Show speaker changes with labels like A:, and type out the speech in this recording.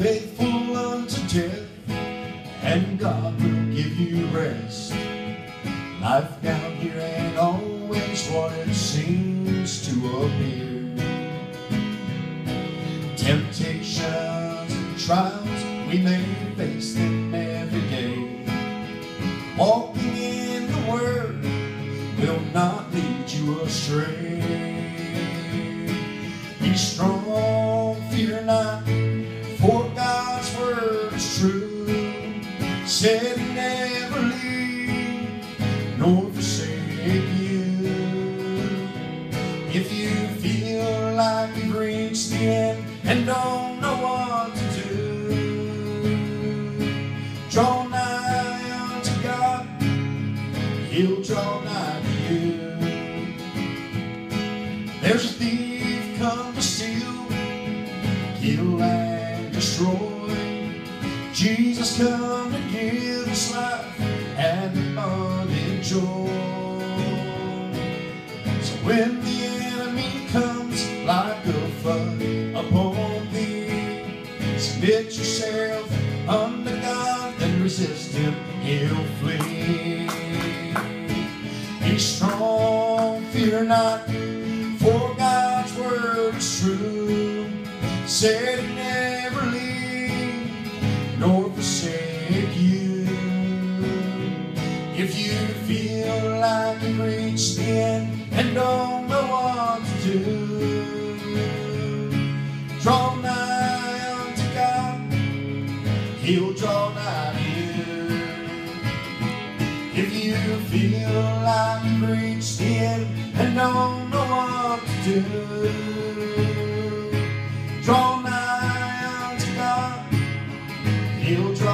A: faithful unto death, and God will give you rest. Life down here ain't always what it seems to appear. Temptations and trials, we may face them every day. Walking in the Word will not lead you astray. Be strong, Said he'd never leave nor forsake you. If you feel like you've reached the end and don't know what to do, draw nigh unto God, He'll draw nigh to you. There's a thief come to steal, kill, and destroy. Jesus come to give us life and abundant joy. So when the enemy comes like a flood upon thee, submit yourself unto God and resist him, he'll flee. Be strong, fear not, for God's word is true. Said pick you if you feel like you've reached the end and don't know what to do. Draw nigh unto God, He'll draw nigh to you. If you feel like you've reached the end and don't know what to do. Draw nigh unto God, He'll draw